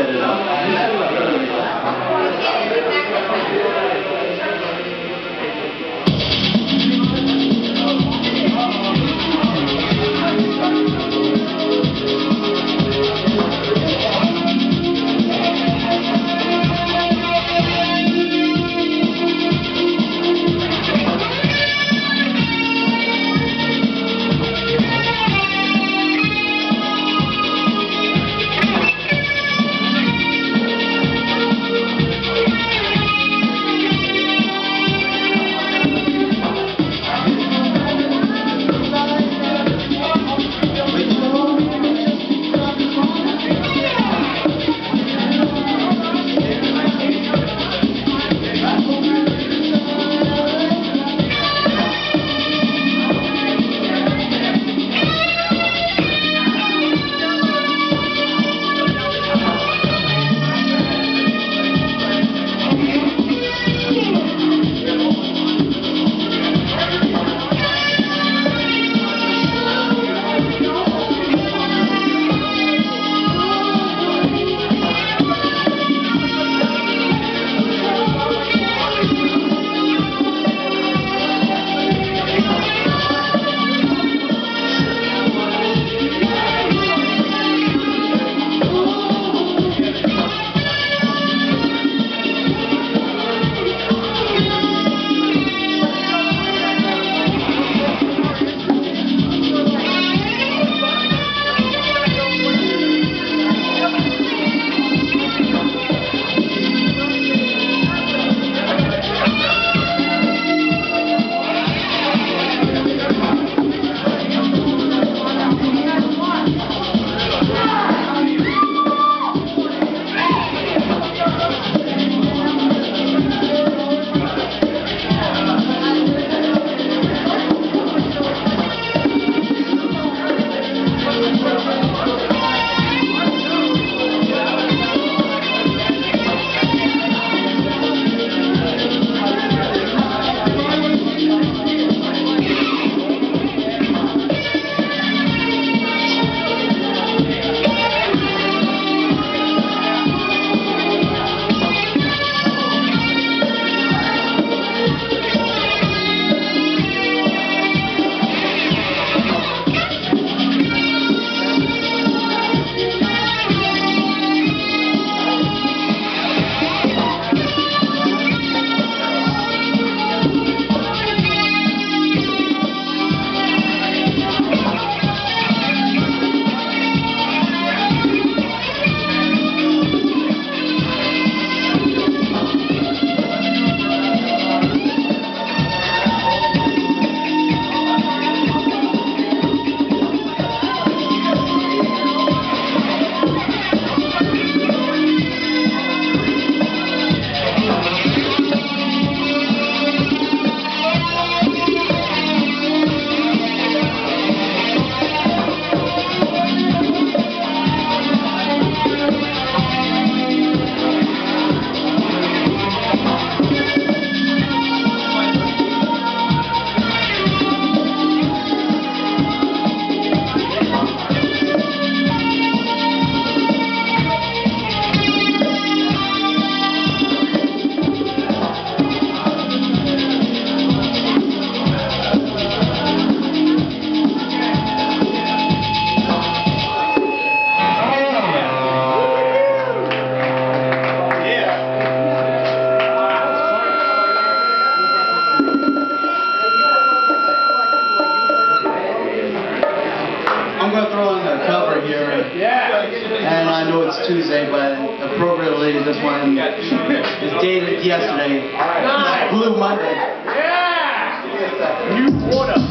said it Tuesday, but appropriately this one is dated yesterday. Blue Monday. Yeah! New order.